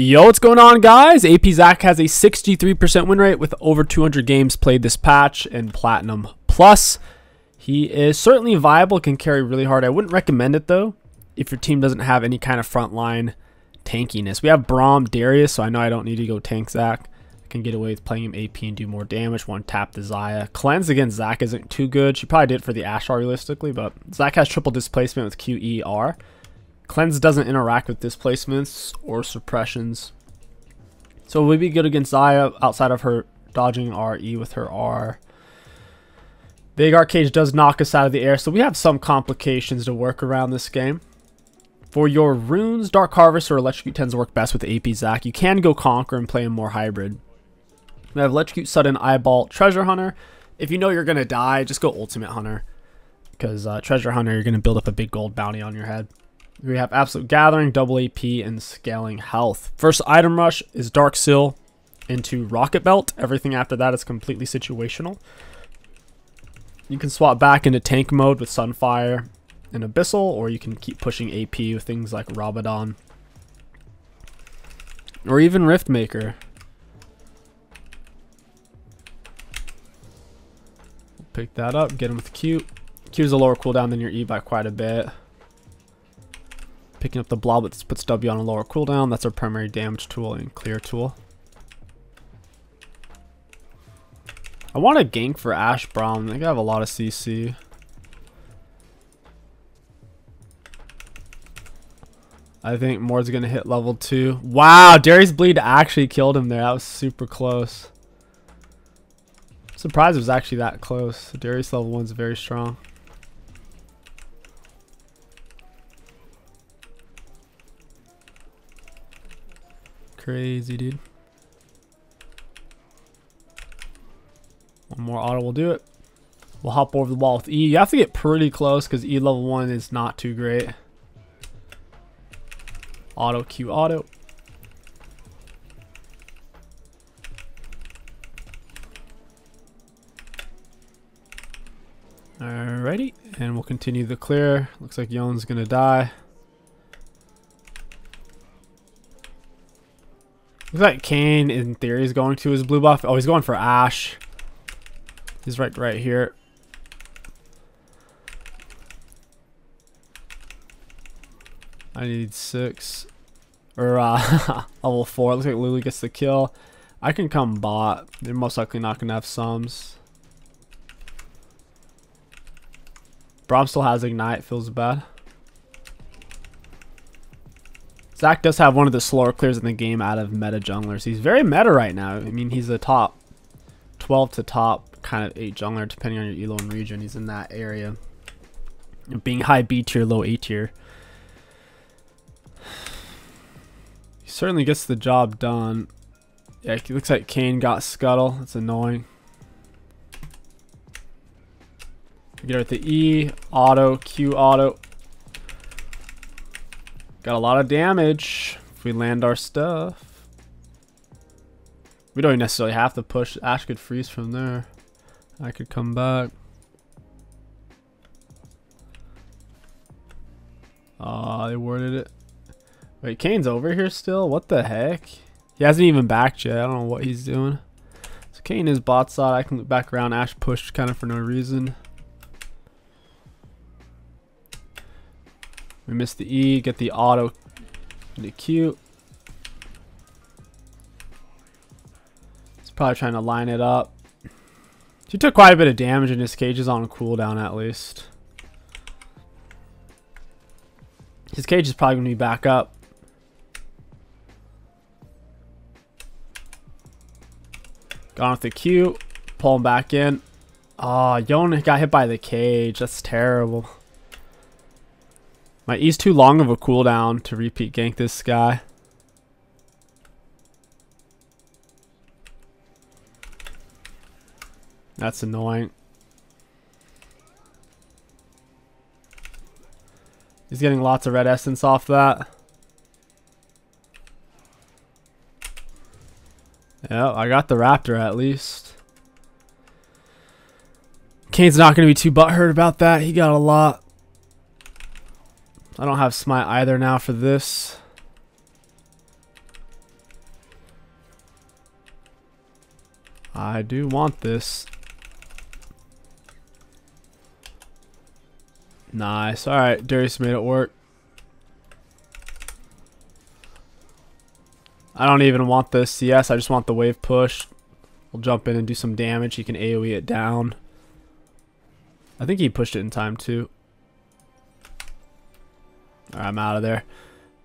Yo, what's going on, guys? AP Zac has a 63% win rate with over 200 games played this patch in Platinum Plus. He is certainly viable, can carry really hard. I wouldn't recommend it, though, if your team doesn't have any kind of frontline tankiness. We have Braum, Darius, so I know I don't need to go tank Zac. I can get away with playing him AP and do more damage. One tap the Xayah. Cleanse against Zac isn't too good. She probably did for the Ashar realistically, but Zac has triple displacement with QER. Cleanse doesn't interact with displacements or suppressions. So we'd be good against Xayah outside of her dodging RE with her R. Big Arcade does knock us out of the air, so we have some complications to work around this game. For your runes, Dark Harvest or Electrocute tends to work best with AP Zac. You can go Conquer and play a more hybrid. We have Electrocute, Sudden Eyeball, Treasure Hunter. If you know you're going to die, just go Ultimate Hunter. Because uh, Treasure Hunter, you're going to build up a big gold bounty on your head. We have Absolute Gathering, Double AP, and Scaling Health. First item rush is Dark Seal into Rocket Belt. Everything after that is completely situational. You can swap back into tank mode with Sunfire and Abyssal, or you can keep pushing AP with things like Rabadon. Or even Riftmaker. Pick that up, get him with Q. Q is a lower cooldown than your E by quite a bit. Picking up the blob that puts W on a lower cooldown. That's our primary damage tool and clear tool. I want a gank for Ashe Braum. I think I have a lot of CC. I think Mord's going to hit level 2. Wow, Darius Bleed actually killed him there. That was super close. I'm surprised it was actually that close. Darius level 1 is very strong. Crazy, dude. One more auto will do it. We'll hop over the wall with E. You have to get pretty close because E level 1 is not too great. Auto Q auto. Alrighty, and we'll continue the clear. Looks like Yone's gonna die. Looks like Kayn, in theory, is going to his blue buff. Oh, he's going for Ashe. He's right, right here. I need six. Or, uh, level four. Looks like Lulu gets the kill. I can come bot. They're most likely not going to have sums. Braum still has Ignite. Feels bad. Zac does have one of the slower clears in the game out of meta junglers. He's very meta right now. I mean, he's a top 12 to top kind of 8 jungler, depending on your elo and region. He's in that area. Being high B tier, low A tier. He certainly gets the job done. Yeah, it looks like Kayn got Scuttle. That's annoying. Get her at the E, auto, Q auto. Got a lot of damage if we land our stuff. We don't necessarily have to push. Ashe could freeze from there. I could come back. Aw, uh, they worded it. Wait, Kayn's over here still? What the heck? He hasn't even backed yet. I don't know what he's doing. So Kayn is bot side. I can look back around. Ashe pushed kind of for no reason. We missed the E, get the auto, the Q. He's probably trying to line it up. He took quite a bit of damage and his cage is on a cooldown at least. His cage is probably going to be back up. Gone with the Q. Pull him back in. Ah, oh, Yone got hit by the cage. That's terrible. My E's too long of a cooldown to repeat gank this guy. That's annoying. He's getting lots of red essence off that. Yeah, I got the raptor at least. Kayn's not going to be too butthurt about that. He got a lot. I don't have smite either now for this. I do want this. Nice. Alright, Darius made it work. I don't even want the CS. I just want the wave push. We'll jump in and do some damage. He can AoE it down. I think he pushed it in time too. I'm out of there.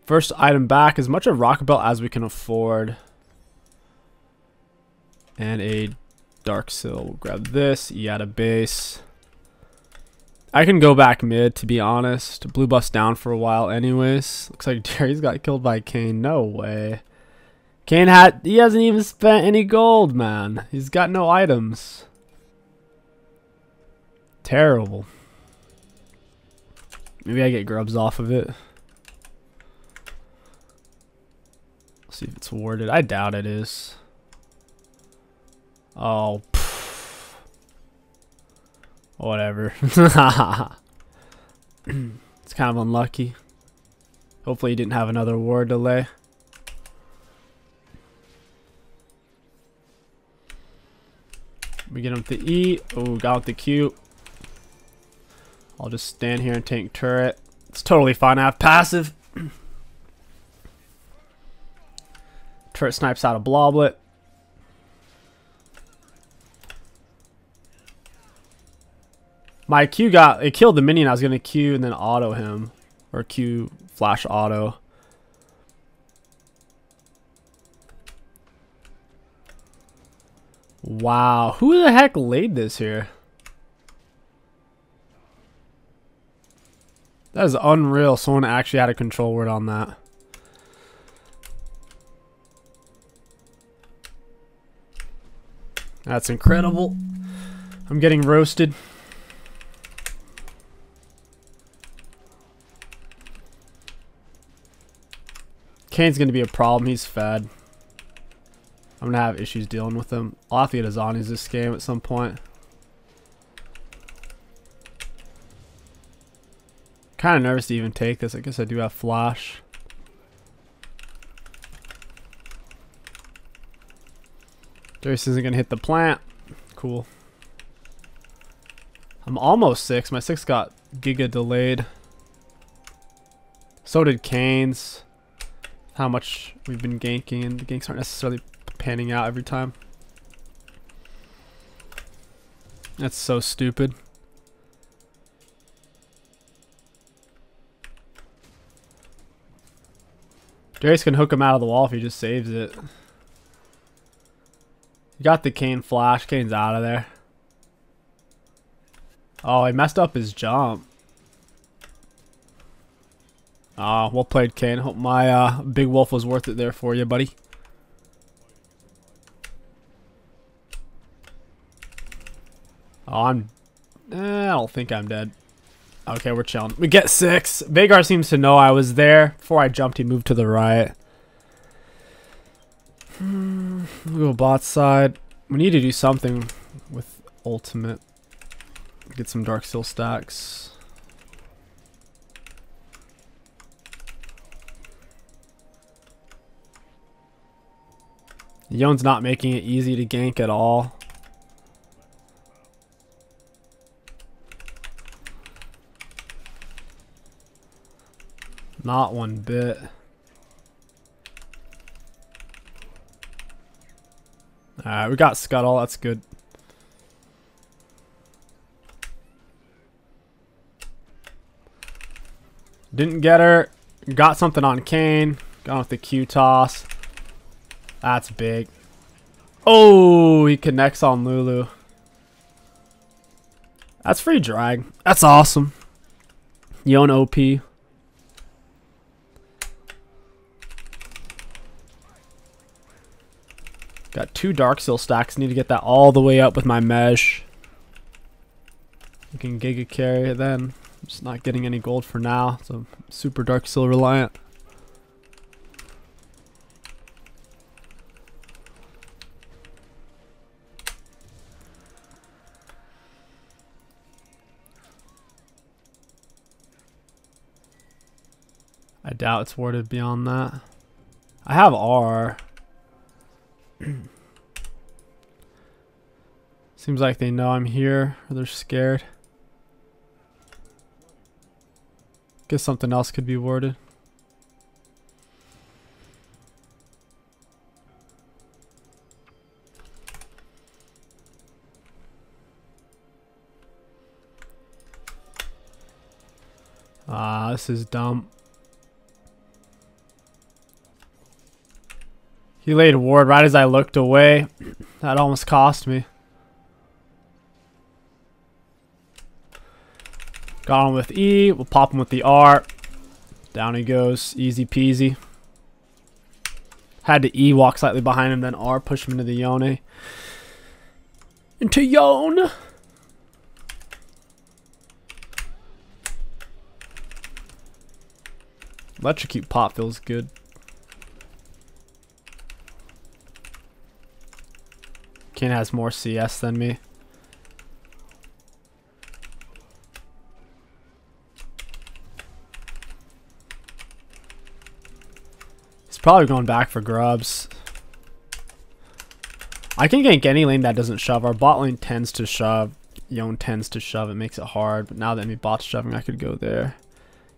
First item back. As much of Rocket Belt as we can afford. And a Dark Seal. We'll grab this. a base. I can go back mid, to be honest. Blue bust down for a while anyways. Looks like Jerry's got killed by Kayn. No way. Kayn had... He hasn't even spent any gold, man. He's got no items. Terrible. Maybe I get grubs off of it. Let's see if it's warded. I doubt it is. Oh, pff. whatever. it's kind of unlucky. Hopefully he didn't have another war delay. We get him to eat. Oh, got the Q. I'll just stand here and tank turret. It's totally fine. I have passive. turret snipes out a bloblet. My Q got, it killed the minion. I was going to Q and then auto him. Or Q flash auto. Wow. Who the heck laid this here? That is unreal. Someone actually had a control word on that. That's incredible. I'm getting roasted. Kayn's going to be a problem. He's fed. I'm going to have issues dealing with him. I'll have to get Azani's this game at some point. Kind of nervous to even take this. I guess I do have flash. Darius isn't going to hit the plant. Cool. I'm almost six. My six got giga delayed. So did Kayn's how much we've been ganking and the ganks aren't necessarily panning out every time. That's so stupid. Darius can hook him out of the wall if he just saves it. You got the Kayn flash. Kayn's out of there. Oh, he messed up his jump. Ah, uh, well played, Kayn. Hope my uh, big wolf was worth it there for you, buddy. Oh, I'm... Eh, I don't think I'm dead. Okay, we're chilling. We get six. Veigar seems to know I was there. Before I jumped, he moved to the right. Hmm, we go bot side. We need to do something with ultimate. Get some Dark Seal stacks. Yone's not making it easy to gank at all. Not one bit. Alright, we got Scuttle, that's good. Didn't get her. Got something on Kayn. Gone with the Q toss. That's big. Oh, he connects on Lulu. That's free drag. That's awesome. Yone OP. Got two Dark Seal stacks. Need to get that all the way up with my mesh. You can Giga carry then. I'm just not getting any gold for now. So super Dark Seal reliant. I doubt it's worded beyond that. I have R. Seems like they know I'm here or they're scared. Guess something else could be worded. Ah, this is dumb. He laid a ward right as I looked away. That almost cost me. Got him with E. We'll pop him with the R. Down he goes. Easy peasy. Had to E walk slightly behind him, then R push him into the Yone. Into Yone! Electrocute pop feels good. Has more CS than me. He's probably going back for grubs. I can gank any lane that doesn't shove. Our bot lane tends to shove. Yone tends to shove. It makes it hard. But now that any bot's shoving, I could go there.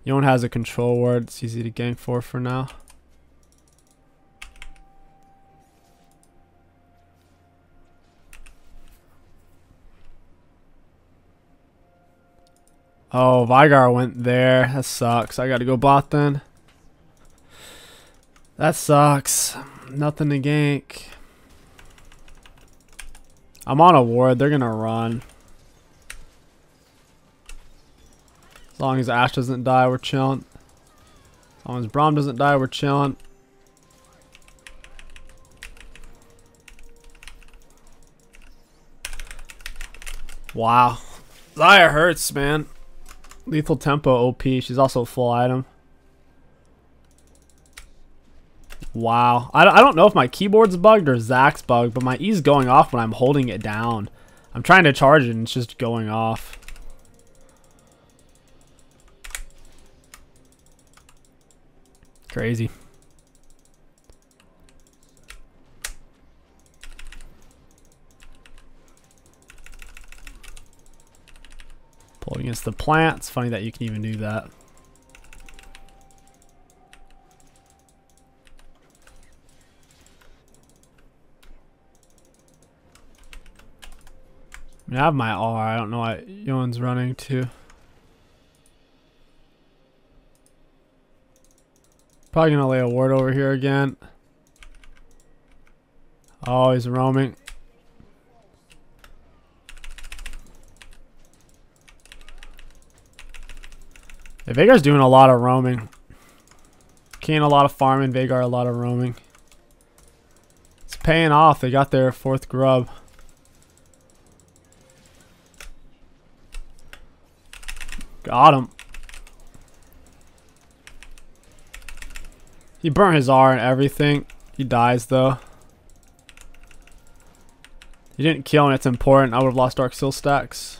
Yone has a control ward. It's easy to gank for for now. Oh, Veigar went there. That sucks. I gotta go bot then. That sucks. Nothing to gank. I'm on a ward. They're gonna run. As long as Ashe doesn't die, we're chilling. As long as Braum doesn't die, we're chilling. Wow. Xayah hurts, man. Lethal Tempo OP. She's also full item. Wow. I, I don't know if my keyboard's bugged or Zac's bugged, but my E's going off when I'm holding it down. I'm trying to charge it and it's just going off. Crazy. Pull against the plant. It's funny that you can even do that. I, mean, I have my R. I don't know what Yone's running to. Probably gonna lay a ward over here again. Oh, he's roaming. Yeah, Veigar's doing a lot of roaming. Keen a lot of farming, Veigar a lot of roaming. It's paying off. They got their fourth grub. Got him. He burnt his R and everything. He dies though. He didn't kill and it's important. I would have lost Dark Seal stacks.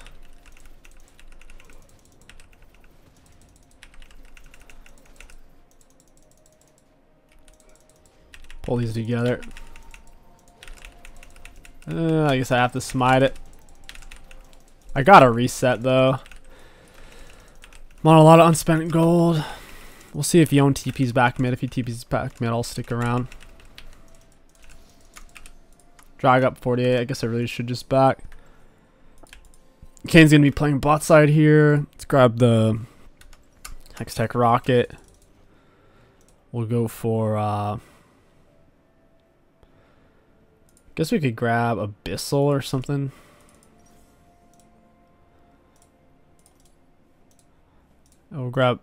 Pull these together. Uh, I guess I have to smite it. I gotta reset though. I'm on a lot of unspent gold. We'll see if Yone TP's back mid. If he TP's back mid, I'll stick around. Drag up 48. I guess I really should just back. Kayn's to be playing bot side here. Let's grab the Hextech Rocket. We'll go for... Uh, guess we could grab Abyssal or something. We'll grab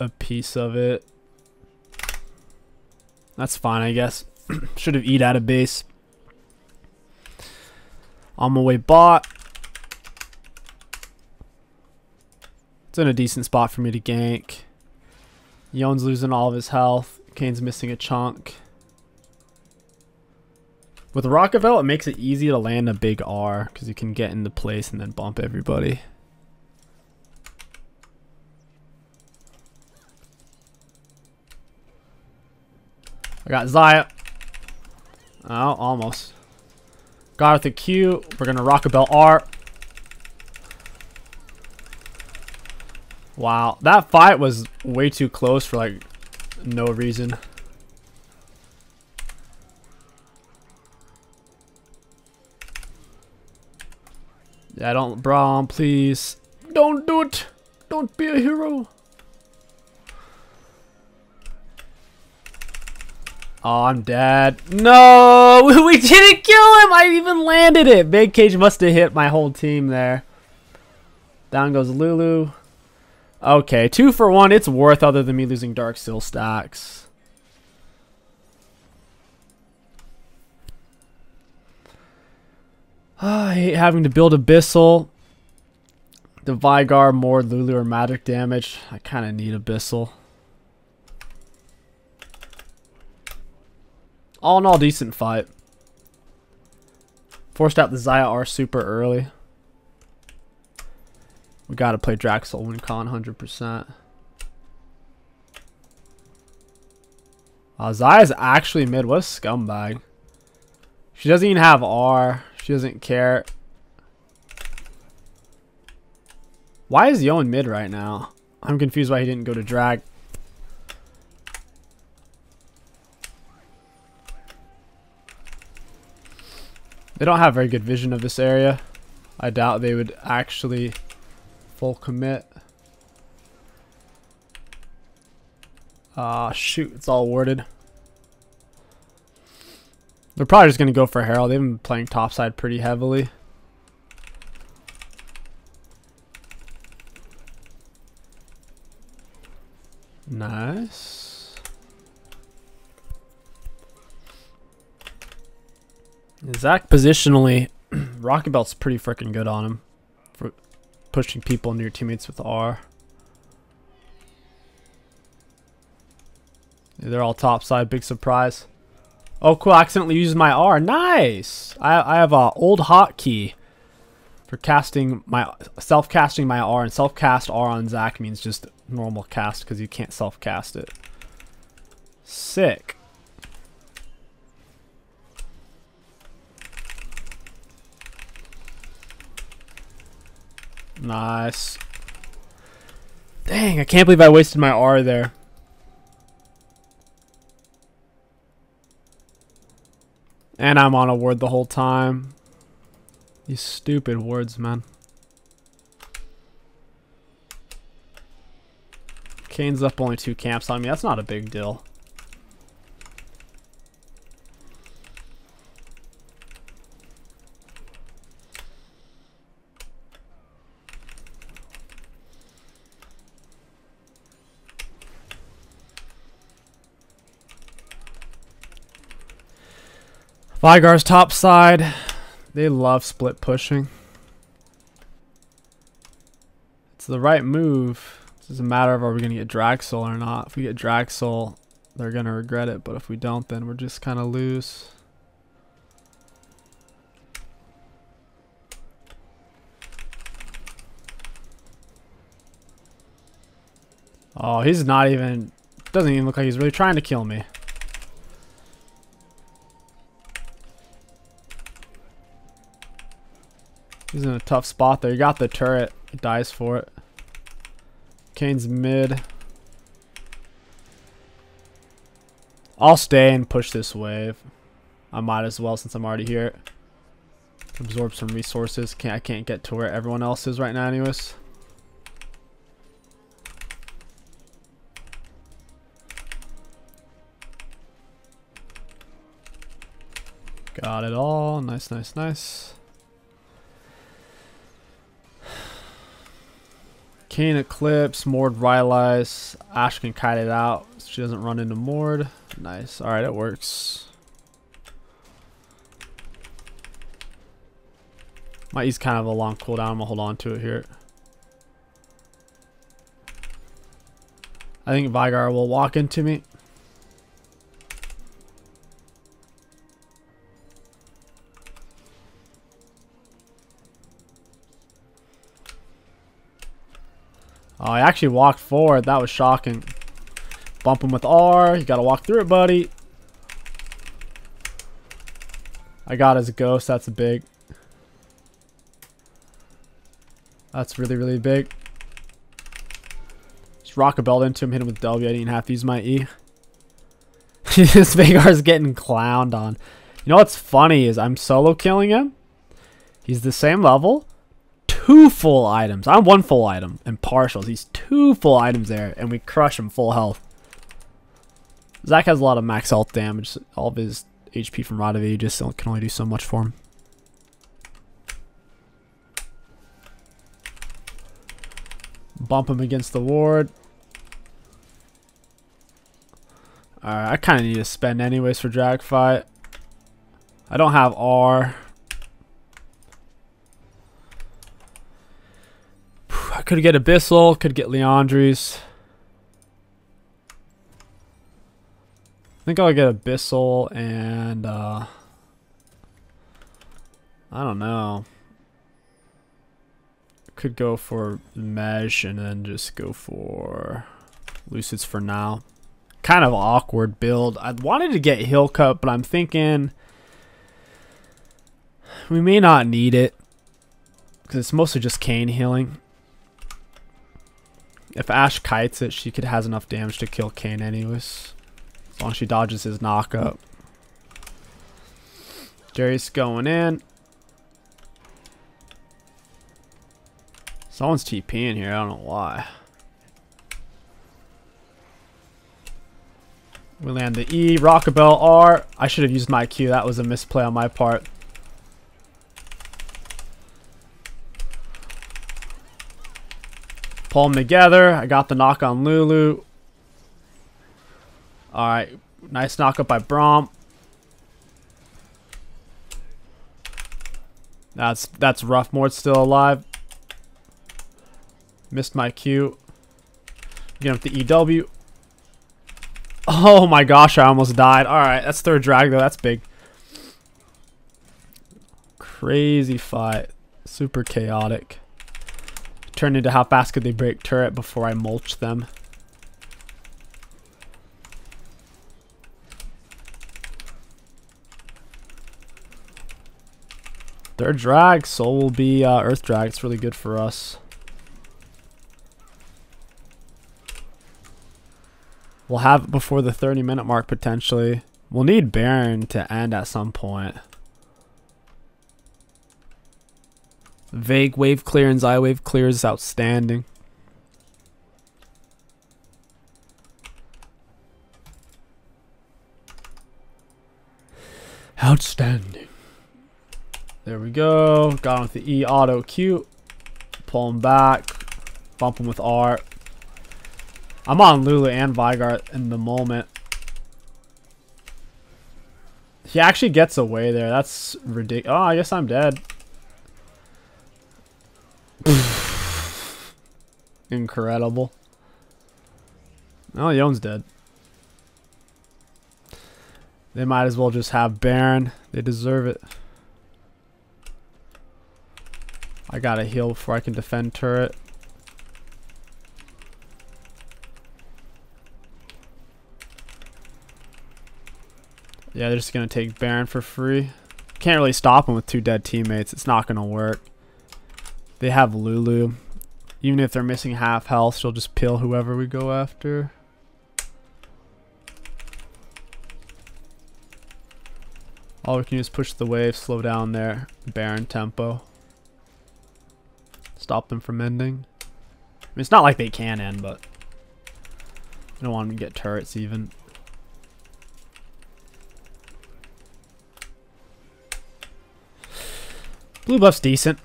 a piece of it. That's fine, I guess. Should have eat out of base. On my way bot. It's in a decent spot for me to gank. Yone's losing all of his health. Kayn's missing a chunk. With Rocket it makes it easy to land a big R because you can get into place and then bump everybody. I got Xayah. Oh, almost. Got it the Q. We're going to rock a bell R. Wow. That fight was way too close for like no reason. Yeah, don't, Braum, please. Don't do it. Don't be a hero. Oh, I'm dead. No, we didn't kill him. I even landed it. Big Cage must have hit my whole team there. Down goes Lulu. Okay, two for one. It's worth other than me losing Dark Seal stacks. I hate having to build Abyssal. The Veigar more Lulu or magic damage. I kind of need Abyssal. All in all, decent fight. Forced out the Xayah R super early. We gotta play Draxel when con 100%. Uh, Xayah's actually mid. What a scumbag. She doesn't even have R. She doesn't care. Why is Yone mid right now? I'm confused why he didn't go to drag. They don't have very good vision of this area. I doubt they would actually full commit. Ah, uh, shoot. It's all worded. They're probably just going to go for Herald. They've been playing topside pretty heavily. Nice. Zac positionally, Rocket Belt's pretty freaking good on him. For pushing people into your teammates with R. They're all topside, big surprise. Oh, cool. I accidentally used my R. Nice. I, I have a old hotkey for casting my self-casting my R. And self-cast R on Zac means just normal cast because you can't self-cast it. Sick. Nice. Dang, I can't believe I wasted my R there. And I'm on a ward the whole time. These stupid words, man. Kayn's up only two camps on me. That's not a big deal. Veigar's top side. They love split pushing. It's the right move. It's just a matter of are we going to get Draxel or not. If we get Draxel, they're going to regret it. But if we don't, then we're just kind of loose. Oh, he's not even... Doesn't even look like he's really trying to kill me. He's in a tough spot there. You got the turret. He dies for it. Kayn's mid. I'll stay and push this wave. I might as well since I'm already here. Absorb some resources. Can't I can't get to where everyone else is right now anyways. Got it all. Nice, nice, nice. Kayn Eclipse, Mord Rylai's. Ashe can kite it out. She doesn't run into Mord. Nice. Alright, it works. Might use kind of a long cooldown. I'm going to hold on to it here. I think Veigar will walk into me. Oh, I actually walked forward. That was shocking. Bump him with R. You gotta walk through it, buddy. I got his ghost. That's big. That's really, really big. Just rock a belt into him, hit him with W. I didn't have to use my E. this Veigar's getting clowned on. You know what's funny is I'm solo killing him. He's the same level. Two full items. I'm one full item and partials. He's two full items there, and we crush him full health. Zac has a lot of max health damage. All of his HP from Rod of can only do so much for him. Bump him against the ward. Alright, I kind of need to spend anyways for drag fight. I don't have R. I could get Abyssal, could get Liandry's. I think I'll get Abyssal and, uh, I don't know. Could go for Mesh and then just go for Lucids for now. Kind of awkward build. I wanted to get Heal Cup, but I'm thinking we may not need it because it's mostly just Kayn healing. If Ashe kites it, she could has enough damage to kill Kayn anyways. As long as she dodges his knockup. Jerry's going in. Someone's TPing here, I don't know why. We land the E, Rockabell R. I should have used my Q, that was a misplay on my part. Pull them together. I got the knock on Lulu. Alright. Nice knock up by Braum. That's that's rough. Mord's still alive. Missed my Q. Get up the EW. Oh my gosh, I almost died. Alright, that's third drag though. That's big. Crazy fight. Super chaotic. Turn into how fast could they break turret before I mulch them. Third drag, soul will be uh, earth drag. It's really good for us. We'll have it before the 30 minute mark potentially. We'll need Baron to end at some point. Vague wave clear and wave clear is outstanding. Outstanding. There we go. Got him with the E auto Q. Pull him back. Bump him with R. I'm on Lulu and Veigar in the moment. He actually gets away there. That's ridiculous. Oh, I guess I'm dead. Incredible. Oh, Yone's dead. They might as well just have Baron. They deserve it. I gotta heal before I can defend turret. Yeah, they're just gonna take Baron for free. Can't really stop him with two dead teammates. It's not gonna work. They have Lulu. Even if they're missing half health, she'll just peel whoever we go after. All we can do is push the wave, slow down their Baron tempo. Stop them from ending. I mean, it's not like they can end, but I don't want them to get turrets even. Blue buff's decent.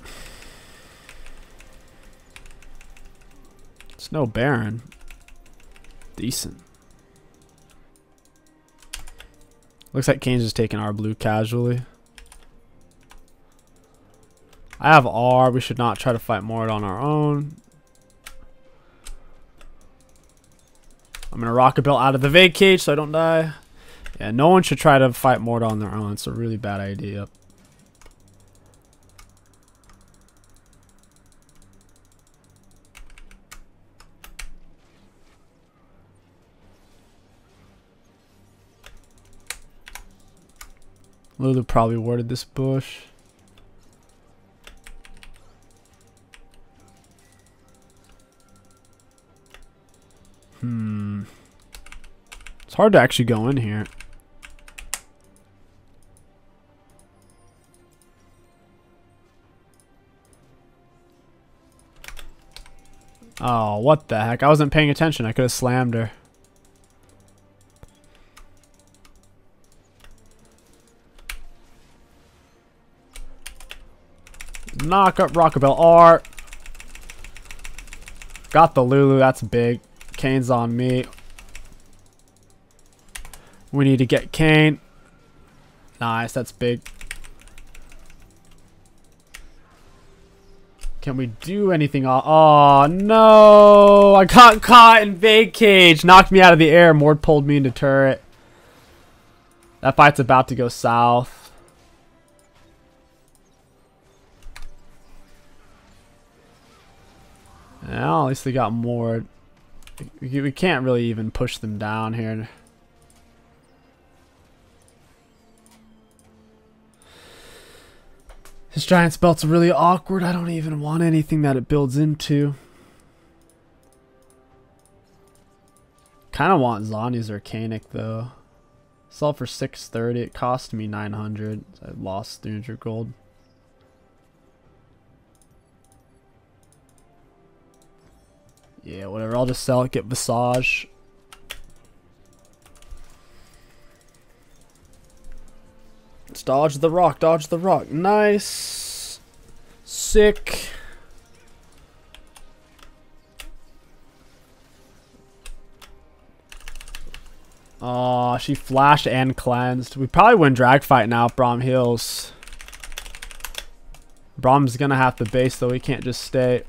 No Baron. Decent. Looks like Kayn's just taking our blue casually. I have R. We should not try to fight Mord on our own. I'm going to rock a belt out of the vacate so I don't die. Yeah, no one should try to fight Mord on their own. It's a really bad idea. Lulu probably warded this bush. Hmm. It's hard to actually go in here. Oh, what the heck? I wasn't paying attention. I could have slammed her. Knock up Rockabelle R. Got the Lulu. That's big. Kayn's on me. We need to get Kayn. Nice. That's big. Can we do anything? Oh, no. I got caught in big cage. Knocked me out of the air. Mord pulled me into turret. That fight's about to go south. Well, at least they got more. We can't really even push them down here. This giant belt's really awkward. I don't even want anything that it builds into. Kind of want Zhonya's Arcanic though. Sell for 630. It cost me 900. I lost 300 gold. Yeah, whatever. I'll just sell it, get Visage. Let's dodge the rock, dodge the rock. Nice. Sick. Oh, she flashed and cleansed. We probably win drag fight now Braum heals. Braum's gonna have to base though, he can't just stay.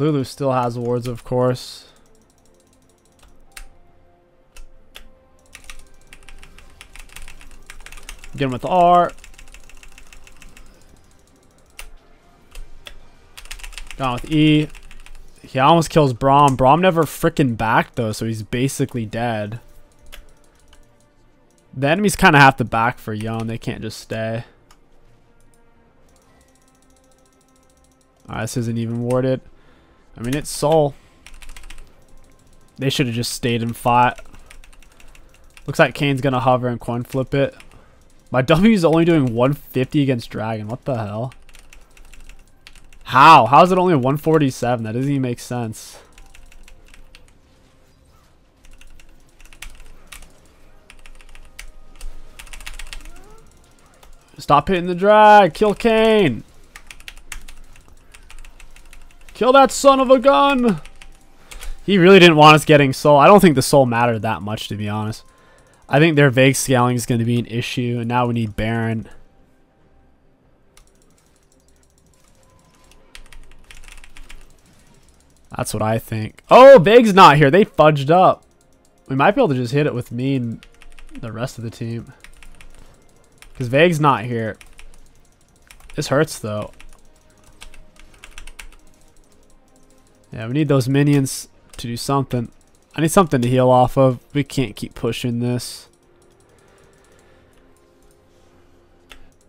Lulu still has wards, of course. Again with R. Gone with E. He almost kills Braum. Braum never freaking back though, so he's basically dead. The enemies kind of have to back for Young. They can't just stay. Alright, this isn't even warded. I mean, it's Soul. They should have just stayed and fought. Looks like Kayn's going to hover and coin flip it. My W is only doing 150 against Dragon. What the hell? How? How is it only 147? That doesn't even make sense. Stop hitting the drag. Kill Kayn. Kill that son of a gun! He really didn't want us getting soul. I don't think the soul mattered that much, to be honest. I think their vague scaling is going to be an issue, and now we need Baron. That's what I think. Oh, Vague's not here. They fudged up. We might be able to just hit it with me and the rest of the team. Because Vague's not here. This hurts, though. Yeah, we need those minions to do something. I need something to heal off of. We can't keep pushing this.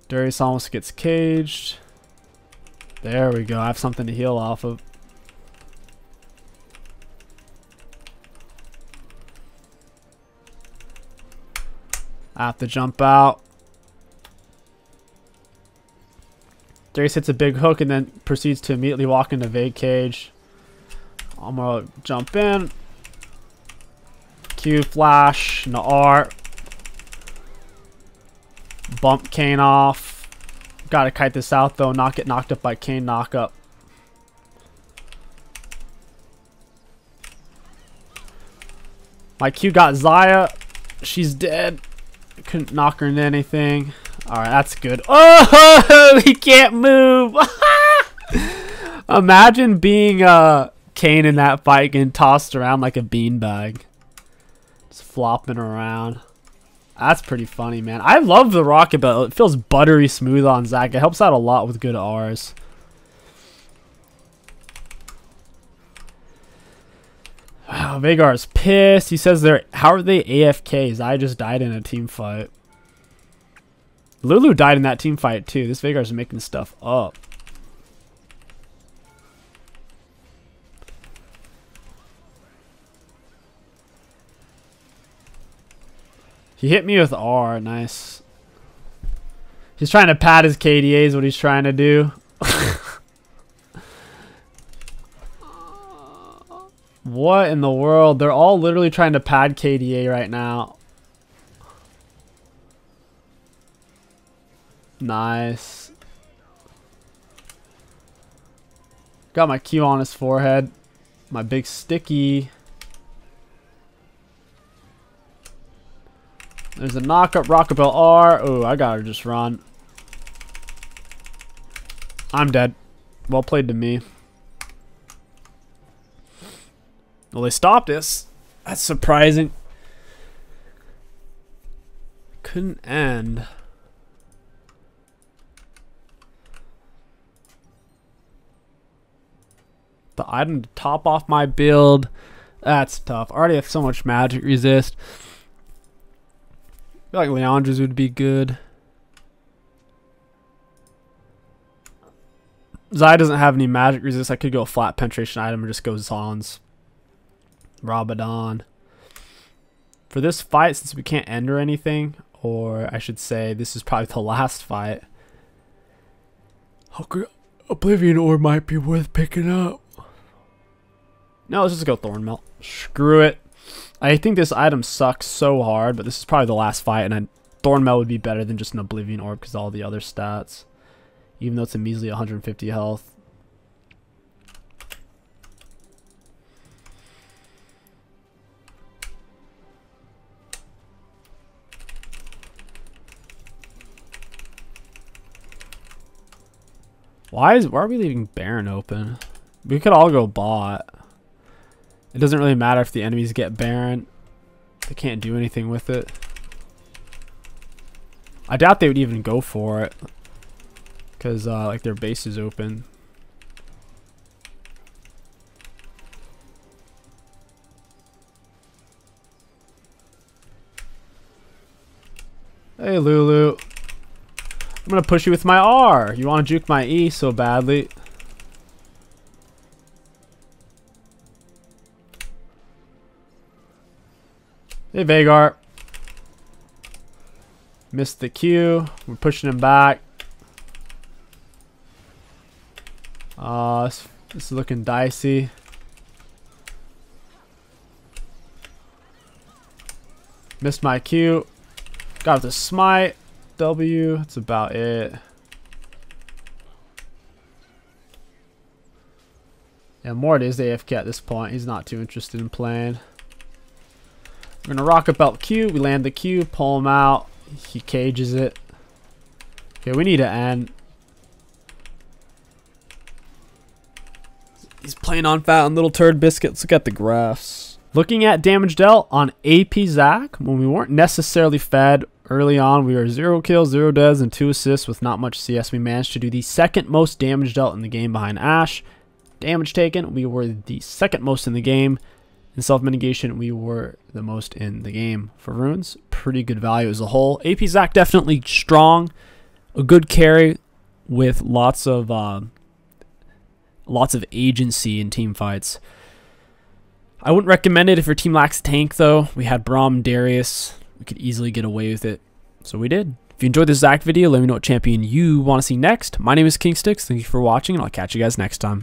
Darius almost gets caged. There we go. I have something to heal off of. I have to jump out. Darius hits a big hook and then proceeds to immediately walk into Vague Cage. I'm gonna jump in. Q flash, no R. Bump Kayn off. Gotta kite this out though, not get knocked up by Kayn knock up. My Q got Xayah. She's dead. Couldn't knock her into anything. Alright, that's good. Oh, he can't move. Imagine being uh Kayn in that fight getting tossed around like a beanbag. Just flopping around. That's pretty funny, man. I love the rocket belt. It feels buttery smooth on Zac. It helps out a lot with good R's. Wow, Veigar's pissed. He says they're how are they AFKs? I just died in a team fight. Lulu died in that team fight too. This Veigar's making stuff up. He hit me with R. Nice. He's trying to pad his KDA is what he's trying to do. what in the world? They're all literally trying to pad KDA right now. Nice. Got my Q on his forehead. My big sticky. There's a knockup Rocketbelt R. Oh, I gotta just run. I'm dead. Well played to me. Well, they stopped us. That's surprising. Couldn't end. The item to top off my build. That's tough. I already have so much magic resist. I feel like Liandry's would be good. Xayah doesn't have any magic resist. I could go flat penetration item or just go Zhonya's. Rabadon. For this fight, since we can't end or anything, or I should say this is probably the last fight, Oblivion Orb might be worth picking up. No, let's just go Thornmail. Screw it. I think this item sucks so hard, but this is probably the last fight, and Thornmail would be better than just an Oblivion Orb because all the other stats even though it's a measly 150 health. Why is why are we leaving Baron open? We could all go bot. It doesn't really matter if the enemies get Baron. They can't do anything with it. I doubt they would even go for it. Because, uh, like, their base is open. Hey, Lulu. I'm going to push you with my R. You want to juke my E so badly. Hey, Veigar. Missed the Q. We're pushing him back. Uh, this, this is looking dicey. Missed my Q. Got the smite. W. That's about it. Yeah, Mort is AFK at this point. He's not too interested in playing. We're to rocket belt Q. We land the Q, pull him out. He cages it. Okay, we need to end. He's playing on fat and little turd biscuits. Look at the graphs. Looking at damage dealt on AP Zac, when we weren't necessarily fed early on, we were 0 kills, 0 deaths, and 2 assists with not much CS. We managed to do the second most damage dealt in the game behind Ashe. Damage taken, we were the second most in the game. In self-mitigation, we were the most in the game. For runes, pretty good value as a whole. AP Zac definitely strong. A good carry with lots of... Uh, lots of agency in team fights. I wouldn't recommend it if your team lacks tank, though. We had Braum, Darius. We could easily get away with it. So we did. If you enjoyed this Zac video, let me know what champion you want to see next. My name is KingStix. Thank you for watching, and I'll catch you guys next time.